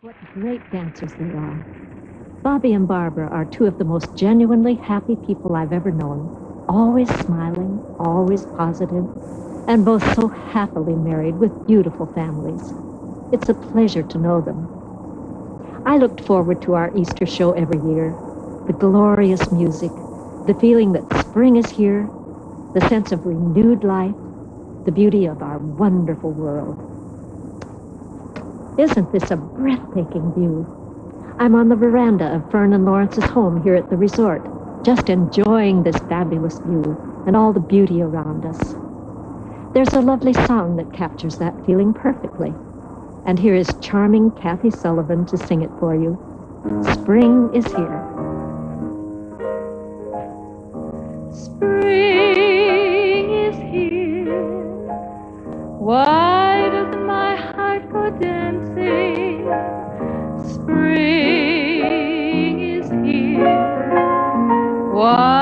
What great dancers they are. Bobby and Barbara are two of the most genuinely happy people I've ever known. Always smiling, always positive, and both so happily married with beautiful families. It's a pleasure to know them. I looked forward to our Easter show every year. The glorious music, the feeling that spring is here, the sense of renewed life, the beauty of our wonderful world. Isn't this a breathtaking view? I'm on the veranda of Fern and Lawrence's home here at the resort, just enjoying this fabulous view and all the beauty around us. There's a lovely song that captures that feeling perfectly. And here is charming Kathy Sullivan to sing it for you. Spring is here. Spring is here. Why does my heart go down? Whoa.